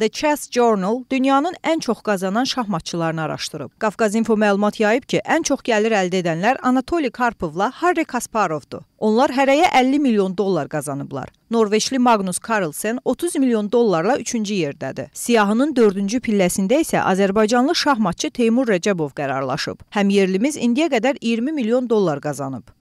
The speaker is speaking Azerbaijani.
The Chess Journal dünyanın ən çox qazanan şahmatçılarını araşdırıb. Qafqaz Info məlumat yayıb ki, ən çox gəlir əldə edənlər Anatoli Karpovla Harri Kasparovdur. Onlar hərəyə 50 milyon dollar qazanıblar. Norveçli Magnus Carlsen 30 milyon dollarla 3-cü yerdədir. Siyahının 4-cü pilləsində isə Azərbaycanlı şahmatçı Teymur Rəcəbov qərarlaşıb. Həm yerlimiz indiyə qədər 20 milyon dollar qazanıb.